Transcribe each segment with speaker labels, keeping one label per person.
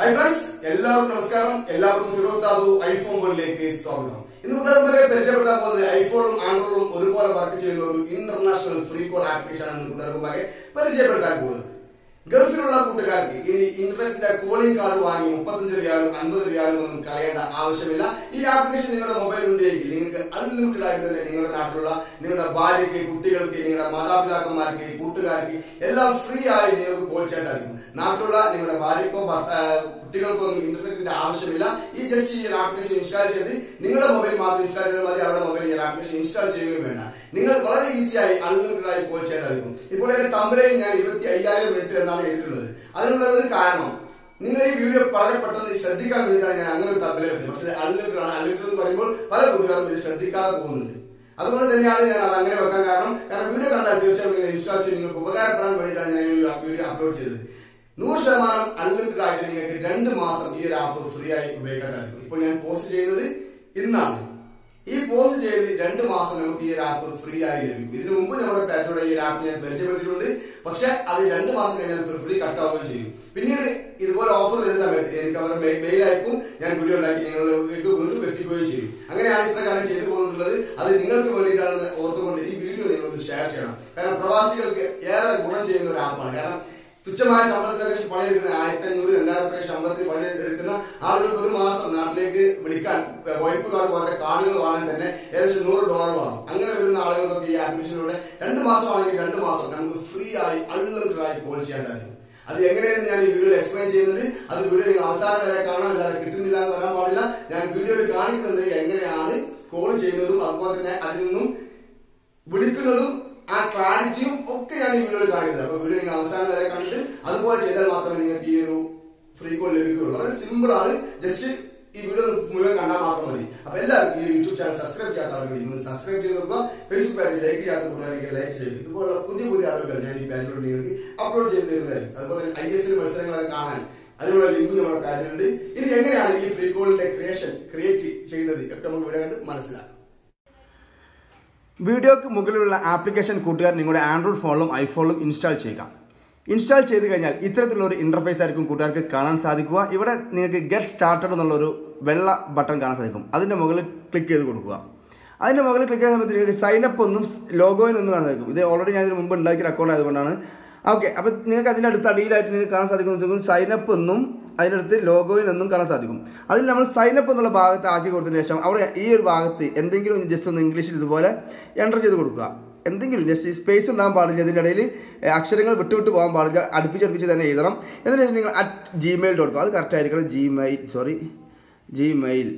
Speaker 1: Hi friends എല്ലാവർക്കും നമസ്കാരം. എല്ലാവർക്കും ഫിറോസ് ദാദു ഐഫോൺ വണ്ണിലേക്ക് സ്വാഗതം. ഇന്ന് കൂട്ടുകാരെ പരിചയപ്പെടുത്താൻ പോകുന്നത് ഐഫോണും ആൻഡ്രോയിഡും ഒരുപോലെ വർക്ക് ചെയ്യുന്ന ഒരു ഇന്റർനാഷണൽ ഫ്രീ കോൾ ആപ്ലിക്കേഷൻ ആണ് കൂട്ടുകാർക്കുമായി പരിചയപ്പെടുത്താൻ പോകുന്നത്. ഗൾഫിലുള്ള കൂട്ടുകാർക്ക് ഇനി ഇന്റർനെറ്റിന്റെ കോളിംഗ് കാർഡ് വാങ്ങി മുപ്പത്തഞ്ച് രൂപയാലും അൻപത് രൂപയാലും ഒന്നും കളയേണ്ട ആവശ്യമില്ല. ഈ ആപ്ലിക്കേഷൻ നിങ്ങളുടെ മൊബൈൽ ഉണ്ടെങ്കിൽ നിങ്ങൾക്ക് അൺലിമിറ്റഡ് ആയിട്ട് തന്നെ നിങ്ങളുടെ നാട്ടിലുള്ള നിങ്ങളുടെ ഭാര്യയ്ക്ക് കുട്ടികൾക്ക് നിങ്ങളുടെ മാതാപിതാക്കന്മാർക്ക് കൂട്ടുകാർക്ക് എല്ലാം ഫ്രീ ആയി നിങ്ങൾക്ക് കോൾ ചെയ്യാൻ സാധിക്കും. നാട്ടിലുള്ള നിങ്ങളുടെ ഭാര്യക്കോ കുട്ടികൾക്കോ ഒന്നും ഇന്റർനെറ്റിന്റെ ആവശ്യമില്ല. ഈ ജസ്റ്റ് ഈ ആപ്ലിക്കേഷൻ ഇൻസ്റ്റാൾ ചെയ്ത് നിങ്ങളുടെ മൊബൈൽ മാത്രം ഇൻസ്റ്റാൾ ചെയ്താൽ മതി. അവരുടെ മൊബൈൽ ഈ ആപ്ലിക്കേഷൻ ഇൻസ്റ്റാൾ ചെയ്യുകയും വേണ്ട. നിങ്ങൾ വളരെ ഈസിയായി ആയി കോൾ ചെയ്യാൻ സാധിക്കും ഇപ്പോൾ എന്റെ തമ്മിലേയും ഞാൻ ഇരുപത്തി അയ്യായിരം മിനിറ്റ് എന്നാണ് എഴുതിയിട്ടുള്ളത്. അതിനുള്ള ഒരു കാരണം നിങ്ങൾ ഈ വീഡിയോ വളരെ പെട്ടെന്ന് ശ്രദ്ധിക്കാൻ വേണ്ടിയിട്ടാണ് ഞാൻ അങ്ങനെ ഒരു തമ്മിൽ വെച്ചത് പക്ഷേ അൺലിമിറ്റഡ് ആണ്. അൺലിമിറ്റഡ് എന്ന് പറയുമ്പോൾ പല കൂട്ടുകാരും ഇത് ശ്രദ്ധിക്കാതെ പോകുന്നുണ്ട്. അതുകൊണ്ട് തന്നെയാണ് ഞാൻ അത് അങ്ങനെ വെക്കാൻ കാരണം കാരണം വീഡിയോ കണ്ടാൽ തീർച്ചയായും നിങ്ങൾ ഇൻസ്റ്റാൾ ചെയ്ത് നിങ്ങൾക്ക് ഉപകാരപ്പെടാൻ വേണ്ടിയിട്ടാണ് ഞാൻ ഈ വീഡിയോ അപ്ലോഡ് ചെയ്തത്. നൂറ് ശതമാനം അൺലിമിറ്റഡ് ആയിട്ട് നിങ്ങൾക്ക് രണ്ട് മാസം ഈ ഒരു ആപ്പ് ഫ്രീ ആയി ഉപയോഗിക്കാൻ സാധിക്കും. ഇപ്പോൾ ഞാൻ പോസ്റ്റ് ചെയ്യുന്നത് ഇന്നാണ്. ഈ പോസ്റ്റ് ചെയ്ത് രണ്ട് മാസം നമുക്ക് ഈ ആപ്പ് ഫ്രീ ആയി ലഭിക്കും. ഇതിനു മുമ്പ് നമ്മുടെ പേജോടെ ഈ ആപ്പ് ഞാൻ പരിചയപ്പെടുത്തിയിട്ടുണ്ട്. പക്ഷെ അത് രണ്ട് മാസം കഴിഞ്ഞാൽ ഫ്രീ കട്ട് ആവുകയും ചെയ്യും. പിന്നീട് ഇതുപോലെ ഓഫർ വരുന്ന സമയത്ത് എനിക്ക് അവർ മെയിൽ അയക്കും. ഞാൻ വീഡിയോ ഉണ്ടാക്കി നിങ്ങൾക്ക് വീണ്ടും എത്തിക്കുകയും ചെയ്യും. അങ്ങനെയാണ് കാര്യം ചെയ്തു പോകുന്നുള്ളത് അത് നിങ്ങൾക്ക് വേണ്ടിയിട്ടാണ് ഓർത്തുകൊണ്ട് ഈ വീഡിയോ നിങ്ങളൊന്ന് ഷെയർ ചെയ്യണം. കാരണം പ്രവാസികൾക്ക് ഏറെ ഗുണം ചെയ്യുന്ന ഒരു ആപ്പാണ് കാരണം തുച്ഛമായ ശമ്പളത്തിലൊക്കെ പണിയെടുക്കുന്ന ആയിരത്തി അഞ്ഞൂറ് രണ്ടായിരം രൂപ ശമ്പളത്തിൽ പണിയെടുക്കുന്ന ആളുകൾക്ക് ഒരു മാസം നാട്ടിലേക്ക് വിളിക്കാൻ വൈപ്പ് കാർഡ് പോലത്തെ കാർഡുകൾ വാങ്ങാൻ തന്നെ ഏകദേശം നൂറ് ഡോളർ വാങ്ങും അങ്ങനെ വരുന്ന ആളുകൾക്കൊക്കെ ഈ ആപ്ലിക്കേഷനിലൂടെ രണ്ട് മാസം ആണെങ്കിൽ രണ്ട് മാസം നമുക്ക് ഫ്രീ ആയി അൺലിമിറ്റഡ് ആയി കോൾ ചെയ്യാൻ സാധിക്കും. അത് എങ്ങനെയാണ് ഞാൻ ഈ വീഡിയോയിൽ എക്സ്പ്ലെയിൻ ചെയ്യുന്നത് അത് വീഡിയോ നിങ്ങൾ അവസാനം വരെ കാണാൻ അല്ലാതെ കിട്ടുന്നില്ല എന്ന് പറയാൻ പാടില്ല. ഞാൻ വീഡിയോയിൽ കാണിക്കുന്നത് എങ്ങനെയാണ് കോൾ ചെയ്യുന്നതും അതുപോലെ തന്നെ അതിൽ നിന്നും വിളിക്കുന്നതും ക്ലാരിറ്റിയും ഒക്കെ ഞാൻ ഈ വീഡിയോയിൽ കാണിക്കുന്നത്. അപ്പൊ വീഡിയോ നിങ്ങൾ അവസാനം വരെ കണ്ടിട്ട് അതുപോലെ ചെയ്താൽ മാത്രമേ നിങ്ങൾക്ക് ഈ ഒരു ഫ്രീ കോൾ ലഭിക്കുകയുള്ളൂ. വളരെ സിമ്പിൾ ആണ്. ജസ്റ്റ് ഈ വീഡിയോ മുഴുവൻ കണ്ടാൽ മാത്രം മതി. അപ്പൊ എല്ലാവർക്കും ഈ യൂട്യൂബ് ചാനൽ സബ്സ്ക്രൈബ് ചെയ്യാത്ത ആളുകൾ നിങ്ങൾ സബ്സ്ക്രൈബ് ചെയ്ത് നോക്കുക. ഫേസ്ബുക്ക് പേജ് ലൈക്ക് ചെയ്യാത്ത കൂട്ടുകാർക്ക് ലൈക്ക് ചെയ്യും. ഇതുപോലുള്ള പുതിയ പുതിയ ആളുകൾ ഞാൻ ഈ പേജിലൂടെ നിങ്ങൾക്ക് അപ്ലോഡ് ചെയ്ത് തരുന്നതായിരിക്കും. അതുപോലെ ഐ എസ് എൽ മത്സരങ്ങളൊക്കെ കാണാൻ അതിനുള്ള ലിങ്ക് നമ്മുടെ പേജിലുണ്ട് ഇനി എങ്ങനെയാണ് ഈ ഫ്രീ കോളിന്റെ ക്രിയേഷൻ ക്രിയേറ്റ് ചെയ്യുന്നത് ഒക്കെ നമുക്ക് ഇവിടെ കണ്ട് മനസ്സിലാക്കാം. വീഡിയോക്ക് മുകളിലുള്ള ആപ്ലിക്കേഷൻ കൂട്ടുകാർ നിങ്ങളുടെ ആൻഡ്രോയിഡ് ഫോണിലും ഐഫോണിലും ഇൻസ്റ്റാൾ ചെയ്യുക. ഇൻസ്റ്റാൾ ചെയ്ത് കഴിഞ്ഞാൽ ഇത്തരത്തിലുള്ള ഒരു ഇന്റർഫേസ് ആയിരിക്കും കൂട്ടുകാർക്ക് കാണാൻ സാധിക്കുക. ഇവിടെ നിങ്ങൾക്ക് ഗെറ്റ് സ്റ്റാർട്ടഡ് എന്നുള്ളൊരു വെള്ള ബട്ടൺ കാണാൻ സാധിക്കും. അതിന്റെ മുകളിൽ ക്ലിക്ക് ചെയ്ത് കൊടുക്കുക. അതിന്റെ മുകളിൽ ക്ലിക്ക് ചെയ്യുന്ന സമയത്ത് നിങ്ങൾക്ക് സൈനപ്പ് ഒന്നും ലോഗോയിൽ നിന്നും കാണാൻ സാധിക്കും. ഇത് ഓൾറെഡി ഞാൻ മുമ്പ് ഉണ്ടാക്കിയ അക്കൗണ്ട് ആയതുകൊണ്ടാണ്. ഓക്കെ അപ്പോൾ നിങ്ങൾക്ക് അതിന്റെ അടുത്ത് അടിയിലായിട്ട് നിങ്ങൾക്ക് കാണാൻ സാധിക്കും സൈനപ്പ് എന്നും അതിനടുത്ത് ലോഗോയിൽ നിന്നും കാണാൻ സാധിക്കും. അതിൽ നമ്മൾ സൈനപ്പ് എന്നുള്ള ഭാഗത്ത് ആക്കി കൊടുത്തതിന് ശേഷം അവിടെ ഈ ഒരു ഭാഗത്ത് എന്തെങ്കിലും ഒന്ന് ജസ്റ്റ് ഒന്ന് ഇംഗ്ലീഷിൽ ഇതുപോലെ എന്റർ ചെയ്ത് കൊടുക്കുക. എന്തെങ്കിലും ജസ്റ്റ് സ്പേസ് ഉണ്ടാകാൻ പാടില്ല അതിന്റെ ഇടയിൽ അക്ഷരങ്ങൾ വിട്ടുവിട്ട് പോകാൻ പാടില്ല അടുപ്പിച്ചടുപ്പിച്ച് തന്നെ എഴുതണം. എന്നിട്ട് നിങ്ങൾ അറ്റ് ജിമെയിൽ ഡോട്ട് കോം അത് കറക്റ്റ് ആയിരിക്കണം. Gmail sorry Gmail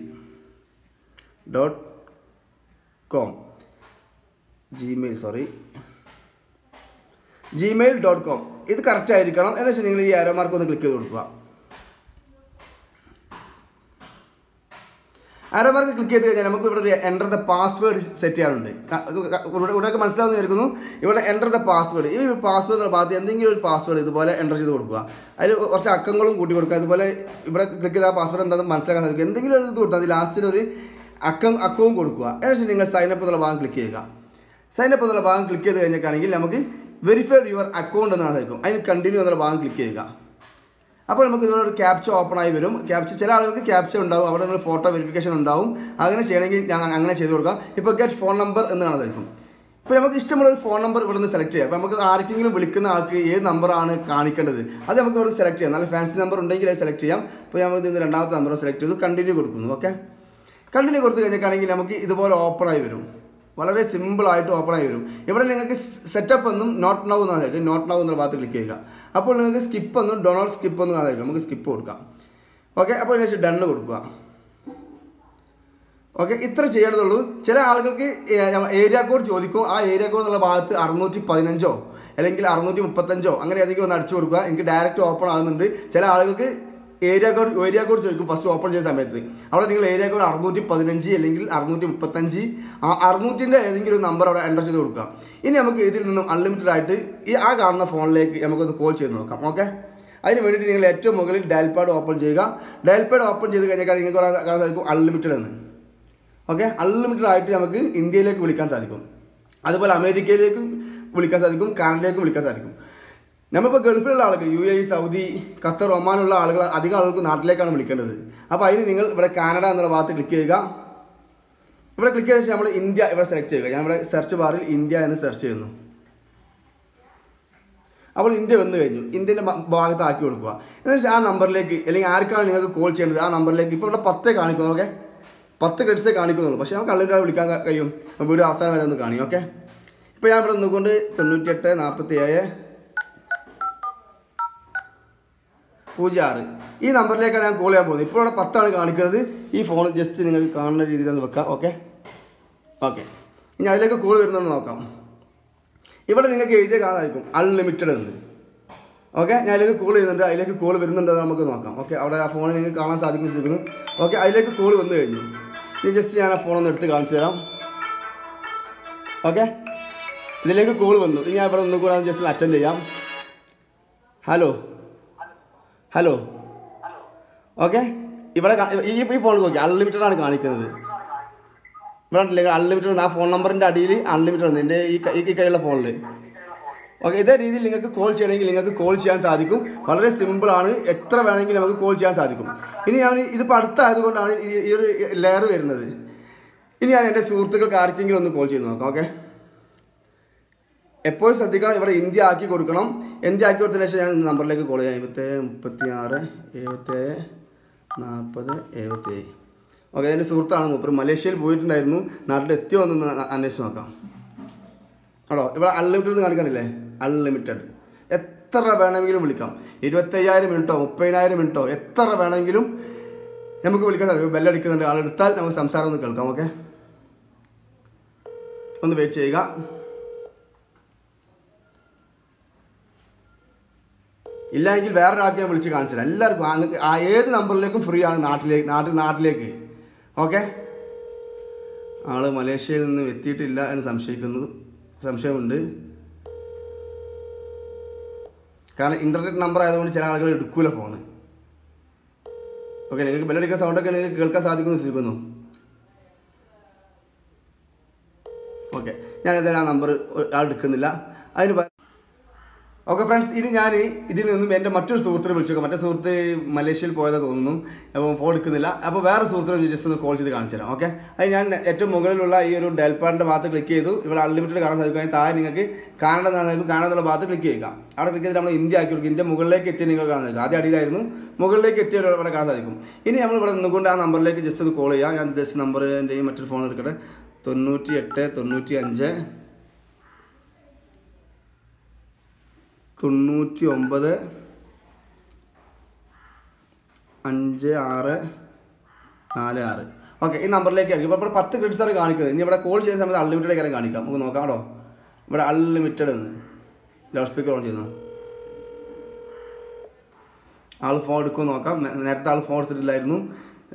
Speaker 1: dot com Gmail sorry Gmail dot com ഇത് കറക്റ്റ് ആയിരിക്കണം. എന്നുവെച്ചാൽ നിങ്ങൾ ഈ ആരോമാർക്ക് ഒന്ന് ക്ലിക്ക് ചെയ്ത് കൊടുക്കുക. ആരോ മാർക്ക് ക്ലിക്ക് ചെയ്ത് കഴിഞ്ഞാൽ നമുക്ക് ഇവിടെ എന്റർ ദ പാസ്വേഡ് സെറ്റ് ചെയ്യാനുണ്ട്. ഇവിടെ ഇവിടെയൊക്കെ മനസ്സിലാവുന്ന വിചാരിക്കുന്നു. ഇവിടെ എന്റർ ദ പാസ്വേഡ് ഈ ഒരു പാസ്വേഡ് എന്ന ഭാഗത്ത് എന്തെങ്കിലും ഒരു പാസ്വേഡ് ഇതുപോലെ എന്റർ ചെയ്ത് കൊടുക്കുക. അതിൽ കുറച്ച് അക്കങ്ങളും കൂട്ടി കൊടുക്കുക. അതുപോലെ ഇവിടെ ക്ലിക്ക് ചെയ്ത പാസ്വേഡ് എന്താണെന്ന് മനസ്സിലാക്കാൻ സാധിക്കും. എന്തെങ്കിലും ഒരു ഇത് കൊടുത്താൽ അത് ലാസ്റ്റിൽ ഒരു അക്കം അക്കവും കൊടുക്കുക. ഏകദേശം നിങ്ങൾ സൈനപ്പ് എന്നുള്ള ഭാഗം ക്ലിക്ക് ചെയ്യുക. സൈനപ്പ് എന്നുള്ള ഭാഗം ക്ലിക്ക് ചെയ്ത് കഴിഞ്ഞിട്ടാണെങ്കിൽ നമുക്ക് വെരിഫൈഡ് യുവർ അക്കൗണ്ട് എന്നാണ് സാധിക്കും. അതിന് കണ്ടിന്യൂ എന്നുള്ള ഭാഗം ക്ലിക്ക് ചെയ്യുക. അപ്പോൾ നമുക്ക് ഇതുപോലെ ഒരു ക്യാപ്ച ഓപ്പൺ ആയി വരും. ക്യാപ്ച ചില ആളുകൾക്ക് ക്യാപ്ച ഉണ്ടാവും. അവിടെ നിങ്ങൾ ഫോട്ടോ വെരിഫിക്കേഷൻ ഉണ്ടാവും. അങ്ങനെ ചെയ്യണമെങ്കിൽ ഞാൻ അങ്ങനെ ചെയ്ത് കൊടുക്കാം. ഇപ്പോൾ ഗെറ്റ് ഫോൺ നമ്പർ എന്ന് കാണാതായിരിക്കും ഇപ്പോൾ നമുക്ക് ഇഷ്ടമുള്ള ഒരു ഫോൺ നമ്പർ ഇവിടെ നിന്ന് സെലക്ട് ചെയ്യാം. അപ്പോൾ നമുക്ക് ആർക്കെങ്കിലും വിളിക്കുന്ന ആൾക്ക് ഏത് നമ്പറാണ് കാണിക്കേണ്ടത്? അത് നമുക്ക് ഇവിടെ സെലക്ട് ചെയ്യാം. നല്ല ഫാൻസി നമ്പർ ഉണ്ടെങ്കിൽ അത് സെലക്ട് ചെയ്യാം. അപ്പോൾ നമുക്ക് ഇതിന് രണ്ടാമത്തെ നമ്പർ സെലക്ട് ചെയ്ത്. കണ്ടിന്യൂ കൊടുക്കുന്നു. ഓക്കെ കണ്ടിന്യൂ കൊടുത്തു കഴിഞ്ഞിട്ടാണെങ്കിൽ നമുക്ക് ഇതുപോലെ ഓപ്പൺ ആയി വരും. വളരെ സിമ്പിളായിട്ട് ആയി വരും. ഇവിടെ നിങ്ങൾക്ക് സെറ്റപ്പ് ഒന്നും നോട്ട് നൗ എന്ന് എന്നാണ് നോട്ട് നൗ എന്നുള്ള ഭാഗത്ത് ക്ലിക്ക് ചെയ്യുക. അപ്പോൾ നിങ്ങൾക്ക് സ്കിപ്പ് ഒന്നും ഡൊണോട്ട് സ്കിപ്പ് ഒന്നും കാണാതിരിക്കും നമുക്ക് സ്കിപ്പ് കൊടുക്കാം. ഓക്കെ അപ്പോൾ ഇതിന് ശേഷം ഡണ്ണ് കൊടുക്കുക. ഓക്കെ ഇത്ര ചെയ്യേണ്ടതുള്ളൂ ചില ആളുകൾക്ക് ഏരിയ കോഡ് ചോദിക്കും ആ ഏരിയ കോഡ് എന്നുള്ള ഭാഗത്ത് അറുന്നൂറ്റി പതിനഞ്ചോ അല്ലെങ്കിൽ അറുന്നൂറ്റി മുപ്പത്തഞ്ചോ അങ്ങനെ ഏതെങ്കിലും ഒന്ന് അടിച്ചു കൊടുക്കുക. എനിക്ക് ഡയറക്റ്റ് ഓപ്പൺ ആകുന്നുണ്ട്. ചില ആളുകൾക്ക് ഏരിയ കോഡ് ഏരിയ കോഡ് ചോദിക്കും ഫസ്റ്റ് ഓപ്പൺ ചെയ്യുന്ന സമയത്ത്. അവിടെ നിങ്ങൾ ഏരിയ കോഡ് അറുന്നൂറ്റി പതിനഞ്ച് അല്ലെങ്കിൽ അറുന്നൂറ്റി മുപ്പത്തഞ്ച് ആ അറുന്നൂറ്റിന്റെ ഏതെങ്കിലും ഒരു നമ്പർ അവിടെ എന്റർ ചെയ്ത് കൊടുക്കുക. ഇനി നമുക്ക് ഇതിൽ നിന്നും അൺലിമിറ്റഡ് ആയിട്ട് ഈ ആ കാണുന്ന ഫോണിലേക്ക് നമുക്കൊന്ന് കോൾ ചെയ്ത് നോക്കാം ഓക്കെ അതിന് വേണ്ടിയിട്ട് നിങ്ങൾ ഏറ്റവും മുകളിൽ ഡയൽ പാഡ് ഓപ്പൺ ചെയ്യുക. ഡയൽ പാഡ് ഓപ്പൺ ചെയ്ത് കഴിഞ്ഞാൽ നിങ്ങൾക്ക് കാണാൻ സാധിക്കും അൺലിമിറ്റഡ് എന്ന്. ഓക്കെ അൺലിമിറ്റഡ് ആയിട്ട് നമുക്ക് ഇന്ത്യയിലേക്ക് വിളിക്കാൻ സാധിക്കും. അതുപോലെ അമേരിക്കയിലേക്കും വിളിക്കാൻ സാധിക്കും കാനഡയിലേക്കും വിളിക്കാൻ സാധിക്കും. നമ്മളിപ്പോൾ ഗൾഫിലുള്ള ആളുകൾ യു എ സൗദി ഖത്തർ ഒമാനുള്ള ആളുകൾ അധികം ആളുകൾക്ക് നാട്ടിലേക്കാണ് വിളിക്കേണ്ടത്. അപ്പോൾ അതിന് നിങ്ങൾ ഇവിടെ കാനഡ എന്നുള്ള ഭാഗത്ത് ക്ലിക്ക് ചെയ്യുക. ഇവിടെ ക്ലിക്ക് ചെയ്ത ശേഷം നമ്മൾ ഇന്ത്യ ഇവിടെ സെലക്ട് ചെയ്യുക. ഞാൻ ഇവിടെ സെർച്ച് ബാറിൽ ഇന്ത്യ എന്ന് സെർച്ച് ചെയ്യുന്നു. അപ്പോൾ ഇന്ത്യ വന്നു കഴിഞ്ഞു. ഇന്ത്യന്റെ ഭാഗത്ത് ആക്കി കൊടുക്കുക. എന്നുവെച്ചാൽ ആ നമ്പറിലേക്ക് അല്ലെങ്കിൽ ആർക്കാണ് നിങ്ങൾക്ക് കോൾ ചെയ്യേണ്ടത് ആ നമ്പറിലേക്ക് ഇപ്പോൾ ഇവിടെ പത്തേ കാണിക്കുന്നു ഓക്കെ പത്ത് ക്രെഡിറ്റ്സേ കാണിക്കുന്നുള്ളൂ. പക്ഷേ നമുക്ക് അല്ലെങ്കിൽ വിളിക്കാൻ കഴിയും. വീഡിയോ അവസാനം വരെ ഒന്ന് കാണിക്കും ഓക്കെ ഇപ്പോൾ ഞാൻ ഇവിടെ നിന്നുകൊണ്ട് തൊണ്ണൂറ്റിയെട്ട് നാൽപ്പത്തി ഏഴ് പൂജ്യം ആറ് ഈ നമ്പറിലേക്കാണ് ഞാൻ കോൾ ചെയ്യാൻ പോകുന്നത്. ഇപ്പോൾ ഇവിടെ പത്താണ് കാണിക്കുന്നത്. ഈ ഫോൺ ജസ്റ്റ് നിങ്ങൾക്ക് കാണുന്ന രീതിയിൽ ഒന്ന് വെക്കാം. ഓക്കെ ഓക്കെ ഇനി അതിലേക്ക് കോൾ വരുന്നതെന്ന് നോക്കാം. ഇവിടെ നിങ്ങൾക്ക് എഴുതിയ കാണാമായിരിക്കും അൺലിമിറ്റഡ് എന്ന്. ഓക്കെ ഞാൻ അതിലേക്ക് കോൾ ചെയ്യുന്നുണ്ട്. അതിലേക്ക് കോൾ വരുന്നുണ്ട് നമുക്ക് നോക്കാം. ഓക്കെ അവിടെ ആ ഫോണിൽ നിങ്ങൾക്ക് കാണാൻ സാധിക്കുന്നു ഓക്കെ അതിലേക്ക് കോൾ വന്നു കഴിഞ്ഞു. ഇനി ജസ്റ്റ് ഞാൻ ആ ഫോണൊന്ന് എടുത്ത് കാണിച്ചു തരാം. ഓക്കെ ഇതിലേക്ക് കോൾ വന്നു. ഇനി ഞാൻ ഇവിടെ ഒന്നും കൂടെ ജസ്റ്റ് അറ്റൻഡ് ചെയ്യാം. ഹലോ ഹലോ ഓക്കെ ഇവിടെ ഈ ഫോൺ നോക്കി. അൺലിമിറ്റഡ് ആണ് കാണിക്കുന്നത്. ഇവിടെ ഉണ്ടല്ലേ അൺലിമിറ്റഡ് ആ ഫോൺ നമ്പറിന്റെ അടിയിൽ അൺലിമിറ്റഡ് ഉണ്ട് എന്റെ ഈ ഈ കയ്യുള്ള ഫോണിൽ ഓക്കെ ഇതേ രീതിയിൽ നിങ്ങൾക്ക് കോൾ ചെയ്യണമെങ്കിൽ നിങ്ങൾക്ക് കോൾ ചെയ്യാൻ സാധിക്കും. വളരെ സിമ്പിൾ ആണ്. എത്ര വേണമെങ്കിലും നമുക്ക് കോൾ ചെയ്യാൻ സാധിക്കും. ഇനി ഞാൻ ഇതിപ്പോൾ അടുത്തായതുകൊണ്ടാണ് ഈ ഒരു ലെയർ വരുന്നത്. ഇനി ഞാൻ എന്റെ സുഹൃത്തുക്കൾക്ക് ആർക്കെങ്കിലും ഒന്ന് കോൾ ചെയ്ത് നോക്കാം. ഓക്കെ എപ്പോഴും ശ്രദ്ധിക്കണം ഇവിടെ ഇന്ത്യ ആക്കി കൊടുക്കണം. ഇന്ത്യ ആക്കി കൊടുത്തതിന് ശേഷം ഞാൻ നമ്പറിലേക്ക് കോൾ ചെയ്യാം. ഇരുപത്തേഴ് മുപ്പത്തി ആറ് എഴുപത്തേഴ് നാൽപ്പത് എഴുപത്തേഴ്. ഓക്കെ എന്റെ സുഹൃത്താണ് മൂപ്പർ മലേഷ്യയിൽ പോയിട്ടുണ്ടായിരുന്നു. നാട്ടിൽ എത്തിയോ എന്ന് അന്വേഷിച്ച് നോക്കാം. ആണോ? ഇവിടെ അൺലിമിറ്റഡ് കാണിക്കണില്ലേ? അൺലിമിറ്റഡ് എത്ര വേണമെങ്കിലും വിളിക്കാം. ഇരുപത്തയ്യായിരം മിനിറ്റോ മുപ്പതിനായിരം മിനിറ്റോ എത്ര വേണമെങ്കിലും നമുക്ക് വിളിക്കാൻ സാധിക്കും ബെല്ലടിക്കുന്നുണ്ട് ആളെടുത്താൽ നമുക്ക് സംസാരം ഒന്ന് കേൾക്കാം ഓക്കെ ഒന്ന് വെയിറ്റ് ചെയ്യുക. ഇല്ലെങ്കിൽ വേറൊരാൾക്ക് ഞാൻ വിളിച്ച് കാണിച്ചു തരാം. എല്ലാവർക്കും ആ ഏത് നമ്പറിലേക്കും ഫ്രീ ആണ് നാട്ടിലേക്ക് നാട്ടിൽ നാട്ടിലേക്ക്. ഓക്കെ ആൾ മലേഷ്യയിൽ നിന്ന് എത്തിയിട്ടില്ല എന്ന് സംശയിക്കുന്നു സംശയമുണ്ട്. കാരണം ഇന്റർനെറ്റ് നമ്പർ ആയതുകൊണ്ട് ചില ആളുകൾ എടുക്കൂല ഫോണ് ഓക്കെ നിങ്ങൾക്ക് ബെല്ലടിക്കുന്ന സൗണ്ടൊക്കെ നിങ്ങൾക്ക് കേൾക്കാൻ സാധിക്കുമെന്ന് വിശ്വസിക്കുന്നു ഓക്കെ ഞാൻ ഏതായാലും ആ നമ്പർ ആൾ എടുക്കുന്നില്ല. അതിന് ഓക്കെ ഫ്രണ്ട്സ് ഇനി ഞാൻ ഇതിൽ നിന്നും എന്റെ മറ്റൊരു സുഹൃത്തിനെ വിളിച്ചു മറ്റേ സുഹൃത്ത് മലേഷ്യയിൽ പോയതാ തോന്നുന്നു. അപ്പോൾ ഫോൺ എടുക്കുന്നില്ല. അപ്പോൾ വേറെ സുഹൃത്തിനെ ജസ്റ്റ് ഒന്ന് കോൾ ചെയ്ത് കാണിച്ചു തരാം. ഓക്കെ അത് ഞാൻ ഏറ്റവും മുകളിലുള്ള ഈ ഒരു ഡെൽപ്പാറിന്റെ ഭാഗത്ത് ക്ലിക്ക് ചെയ്തു. ഇവിടെ അൺലിമിറ്റഡ് കാണാൻ സാധിക്കും. താഴെ നിങ്ങൾക്ക് കാനഡ സാധിക്കും കാണാനുള്ള ഭാഗത്ത് ക്ലിക്ക് ചെയ്യുക. അവിടെ ക്ലിക്ക് ചെയ്തിട്ട് നമ്മൾ ഇന്ത്യ ആക്കി കൊടുക്കും. ഇന്ത്യ മുകളിലേക്ക് എത്തി നിങ്ങൾ കാണാൻ സാധിക്കും. ആദ്യം അടിയിലായിരുന്നു. മുകളിലേക്ക് എത്തിയ ഇവിടെ കാണാൻ സാധിക്കും. ഇനി നമ്മൾ ഇവിടെ നിന്നുകൊണ്ട് ആ നമ്പറിലേക്ക് ജസ്റ്റ് ഒന്ന് കോൾ ചെയ്യാം. ഞാൻ ജസ്റ്റ് നമ്പർ മറ്റൊരു ഫോൺ എടുക്കട്ടെ. തൊണ്ണൂറ്റി എട്ട് തൊണ്ണൂറ്റി അഞ്ച് തൊണ്ണൂറ്റി ഒമ്പത് അഞ്ച് ആറ് നാല് ആറ്. ഓക്കെ ഈ നമ്പറിലേക്ക് ആയിരിക്കും ഇപ്പോൾ ഇവിടെ പത്ത് ക്രെഡിറ്റ്സ് ആണ് കാണിക്കുന്നത്. ഇനി ഇവിടെ കോൾ ചെയ്യുന്ന സമയത്ത് അൺലിമിറ്റഡ് കാര്യം കാണിക്കാം. നമുക്ക് നോക്കാം കേട്ടോ. ഇവിടെ അൺലിമിറ്റഡ് എന്ന് ലൗഡ് സ്പീക്കർ ഓൺ ചെയ്യുന്നു. ആൾ ഫോൺ എടുക്കുമെന്ന് നോക്കാം. നേരത്തെ ആൾ ഫോൺ എടുത്തിട്ടില്ലായിരുന്നു.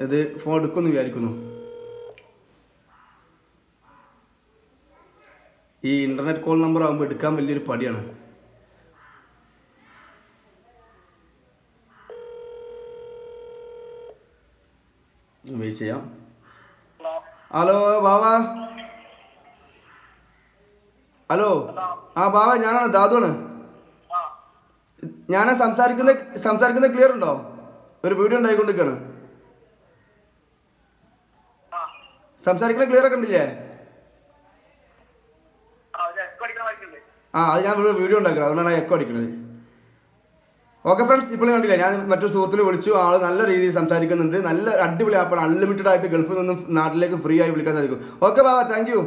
Speaker 1: ഇത് ഫോൺ എടുക്കുമെന്ന് വിചാരിക്കുന്നു. ഈ ഇന്റർനെറ്റ് കോൾ നമ്പർ ആകുമ്പോൾ എടുക്കാൻ വലിയൊരു പടിയാണ് വെയിറ്റ് ചെയ്യാം. ഹലോ. ബാബ. ഹലോ. ആ ബാബ ഞാനാണ് ദാദുവാണ് ഞാൻ സംസാരിക്കുന്ന സംസാരിക്കുന്ന ക്ലിയർ ഉണ്ടോ? ഒരു വീഡിയോ ഉണ്ടായിക്കൊണ്ടിരിക്കുകയാണ് സംസാരിക്കുന്ന ക്ലിയർ ഒക്കെ ഉണ്ടില്ലേ? ആ അത് ഞാൻ വീഡിയോ ഉണ്ടാക്കുന്നത് അതുകൊണ്ടാണ് എക്കോ അടിക്കുന്നത് ഓക്കെ ഫ്രണ്ട്സ് ഇപ്പോൾ കണ്ടില്ല ഞാൻ മറ്റൊരു സുഹൃത്തിനെ വിളിച്ചു ആൾ നല്ല രീതിയിൽ സംസാരിക്കുന്നുണ്ട് നല്ല അടിപൊളി ആപ്പാണ് അൺലിമിറ്റഡ് ആയിട്ട് ഗൾഫിൽ നിന്നും നാട്ടിലേക്ക് ഫ്രീ ആയി വിളിക്കാൻ സാധിക്കും. Okay Baba thank you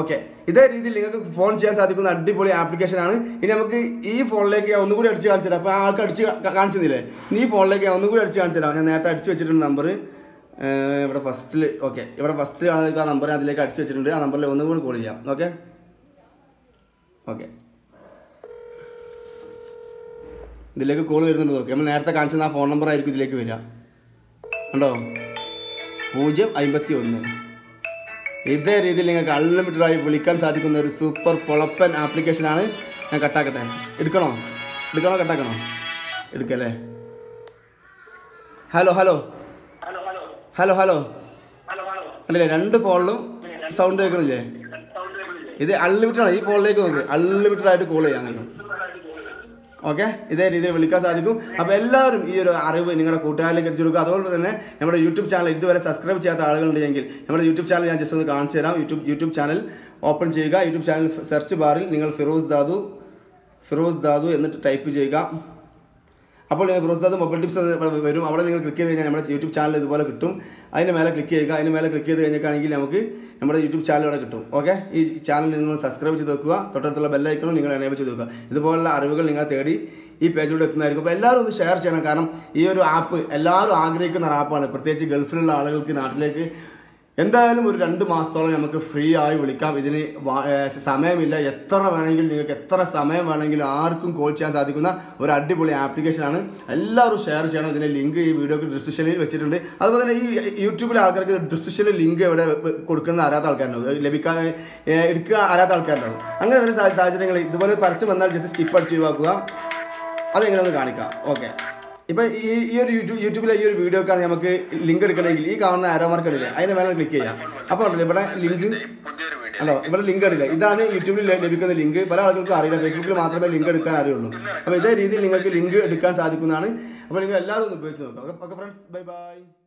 Speaker 1: okay ഇതേ രീതിയിൽ നിങ്ങൾക്ക് ഫോൺ ചെയ്യാൻ സാധിക്കുന്ന അടിപൊളി ആപ്ലിക്കേഷൻ ആണ്. ഇനി നമുക്ക് ഈ ഫോണിലേക്ക് ഞാൻ ഒന്നുകൂടി അടിച്ച് കാണിച്ചു തരാം. അപ്പോൾ ആൾക്ക് അടിച്ച് കാണിച്ചിരുന്നില്ലേ ഈ ഫോണിലേക്ക് ഞാൻ ഒന്നുകൂടി അടിച്ച് കാണിച്ചു തരാം. ഞാൻ നേരത്തെ അടിച്ച് വെച്ചിട്ടുണ്ട് നമ്പർ ഇവിടെ ഫസ്റ്റിൽ ഓക്കെ ഇവിടെ ഫസ്റ്റ് ആ നമ്പർ അതിലേക്ക് അടിച്ച് വെച്ചിട്ടുണ്ട്. ആ നമ്പറിൽ ഒന്നുകൂടി കോൾ ചെയ്യാം. ഓക്കെ? ഓക്കെ. ഇതിലേക്ക് കോൾ വരുന്നുണ്ട് നോക്കി. നമ്മൾ നേരത്തെ കാണിച്ചിരുന്ന ആ ഫോൺ നമ്പർ ആയിരിക്കും ഇതിലേക്ക് വരിക. ഉണ്ടോ പൂജ്യം അമ്പത്തി ഒന്ന് ഇതേ രീതിയിൽ നിങ്ങൾക്ക് അൺലിമിറ്റഡ് ആയി വിളിക്കാൻ സാധിക്കുന്ന ഒരു സൂപ്പർ പൊളപ്പൻ ആപ്ലിക്കേഷനാണ് ഞാൻ കട്ടാക്കട്ടെ. എടുക്കണോ? എടുക്കണോ കട്ടാക്കണോ? എടുക്കല്ലേ ഹലോ ഹലോ
Speaker 2: ഹലോ ഹലോ
Speaker 1: അല്ലേ രണ്ട് ഫോണിലും സൗണ്ട് കേൾക്കണില്ലേ? ഇത് അൺലിമിറ്റഡ് ആണ്. ഈ ഫോണിലേക്ക് നോക്ക്. അൺലിമിറ്റഡ് ആയിട്ട് കോൾ ചെയ്യാൻ കഴിയും ഓക്കെ ഇതേ രീതിയിൽ വിളിക്കാൻ സാധിക്കും. അപ്പോൾ എല്ലാവരും ഈ ഒരു അറിവ് നിങ്ങളുടെ കൂട്ടുകാരിലേക്ക് എത്തിച്ചു കൊടുക്കുക. അതുപോലെ തന്നെ നമ്മുടെ യൂട്യൂബ് ചാനൽ ഇതുവരെ സബ്സ്ക്രൈബ് ചെയ്യാത്ത ആളുകളുണ്ടെങ്കിൽ നമ്മുടെ യൂട്യൂബ് ചാനൽ ഞാൻ ജസ്റ്റ് ഒന്ന് കാണിച്ചു തരാം. യൂട്യൂബ് യൂട്യൂബ് ചാനൽ ഓപ്പൺ ചെയ്യുക. യൂട്യൂബ് ചാനൽ സെർച്ച് ബാറിൽ നിങ്ങൾ ഫിറോസ് ദാദു ഫിറോസ് ദാദു എന്നിട്ട് ടൈപ്പ് ചെയ്യുക. അപ്പോൾ ഫിറോസ് മൊബൈൽ ടിപ്സ് വരും. അവിടെ നിങ്ങൾ ക്ലിക്ക് ചെയ്ത് കഴിഞ്ഞാൽ നമ്മുടെ യൂട്യൂബ് ചാനൽ ഇതുപോലെ കിട്ടും. അതിന് മേലെ ക്ലിക്ക് ചെയ്യുക. അതിന് മേലെ ക്ലിക്ക് ചെയ്ത് കഴിഞ്ഞിട്ടാണെങ്കിൽ നമുക്ക് നമ്മുടെ യൂട്യൂബ് ചാനൽ ഇവിടെ കിട്ടും. ഓക്കെ ഈ ചാനൽ നിങ്ങൾ സബ്സ്ക്രൈബ് ചെയ്ത് വെക്കുക. തൊട്ടടുത്തുള്ള ബെല്ലൈക്കണും നിങ്ങൾ എനേബിൾ ചെയ്ത് വെക്കുക. ഇതുപോലുള്ള അറിവുകൾ നിങ്ങൾ തേടി ഈ പേജിലൂടെ എത്തുന്നതായിരിക്കും. അപ്പോൾ എല്ലാവരും ഒന്ന് ഷെയർ ചെയ്യണം. കാരണം ഈ ഒരു ആപ്പ് എല്ലാവരും ആഗ്രഹിക്കുന്ന ഒരു ആപ്പാണ് പ്രത്യേകിച്ച് ഗൾഫിലുള്ള ആളുകൾക്ക് നാട്ടിലേക്ക് എന്തായാലും ഒരു രണ്ട് മാസത്തോളം നമുക്ക് ഫ്രീ ആയി വിളിക്കാം. ഇതിന് സമയമില്ല. എത്ര വേണമെങ്കിലും നിങ്ങൾക്ക് എത്ര സമയം വേണമെങ്കിലും ആർക്കും കോൾ ചെയ്യാൻ സാധിക്കുന്ന ഒരു അടിപൊളി ആപ്ലിക്കേഷനാണ് എല്ലാവരും ഷെയർ ചെയ്യണം. ഇതിന്റെ ലിങ്ക് ഈ വീഡിയോക്ക് ഡിസ്ക്രിപ്ഷനിൽ വെച്ചിട്ടുണ്ട്. അതുപോലെ തന്നെ ഈ യൂട്യൂബിലെ ആൾക്കാർക്ക് ഡിസ്ക്രിപ്ഷനിൽ ലിങ്ക് ഇവിടെ കൊടുക്കുന്ന അറിയാത്ത ആൾക്കാരുണ്ടാവും. ലഭിക്കാൻ എടുക്കുക അറിയാത്ത ആൾക്കാരുണ്ടാവും. അങ്ങനെ വരുന്ന സാഹചര്യങ്ങൾ ഇതുപോലെ പരസ്യം വന്നാൽ ജസ്റ്റ് സ്കിപ്പ് അടിച്ച് ഒഴിവാക്കുക. അതെങ്ങനെയൊന്ന് കാണിക്കാം. ഓക്കെ ഇപ്പൊ ഈ ഈ ഒരു യൂട്യൂബ് യൂട്യൂബിലെ ഈ ഒരു വീഡിയോ ഒക്കെ നമുക്ക് ലിങ്ക് എടുക്കണമെങ്കിൽ ഈ കാണുന്ന ആരോ മാർക്ക് അതിനെ അതിന് മേലെ ക്ലിക്ക് ചെയ്യാം. അപ്പോൾ ഇവിടെ ലിങ്ക് അല്ലോ ഇവിടെ ലിങ്ക് എടുക്കുക ഇതാണ് യൂട്യൂബിൽ ലഭിക്കുന്ന ലിങ്ക് പല ആളുകൾക്കും അറിയില്ല. ഫേസ്ബുക്കിൽ മാത്രമേ ലിങ്ക് എടുക്കാൻ അറിയുള്ളൂ. അപ്പോൾ ഇതേ രീതിയിൽ നിങ്ങൾക്ക് ലിങ്ക് എടുക്കാൻ സാധിക്കുന്നതാണ്. അപ്പോൾ നിങ്ങൾ എല്ലാവരും ഒന്ന് ഉപയോഗിച്ച് നോക്കാം. Okay friends bye bye